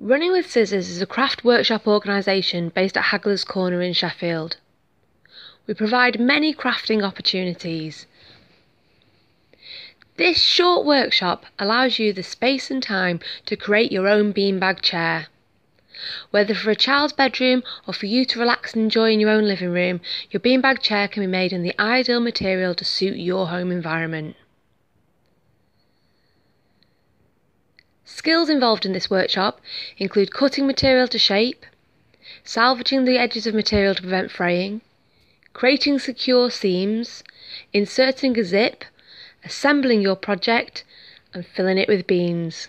Running with Scissors is a craft workshop organisation based at Hagglers Corner in Sheffield. We provide many crafting opportunities. This short workshop allows you the space and time to create your own beanbag chair. Whether for a child's bedroom or for you to relax and enjoy in your own living room, your beanbag chair can be made in the ideal material to suit your home environment. Skills involved in this workshop include cutting material to shape, salvaging the edges of material to prevent fraying, creating secure seams, inserting a zip, assembling your project and filling it with beans.